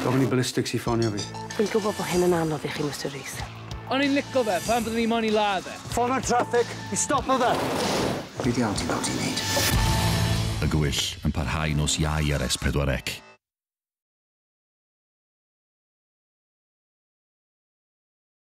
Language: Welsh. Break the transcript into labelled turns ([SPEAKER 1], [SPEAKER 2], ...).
[SPEAKER 1] Gofyn i ballistics i ffonio fi.
[SPEAKER 2] Fi'n gwybod bod hyn yn anodd i chi, Mr Rees.
[SPEAKER 3] O'n i'n licio fe pan byddwn ni'n moyn i ladd e.
[SPEAKER 1] Ffon o'r traffic i stopo fe!
[SPEAKER 4] Be di awd i fawd i wneud?
[SPEAKER 5] Y gwyll yn parhau nos iau ar S4C.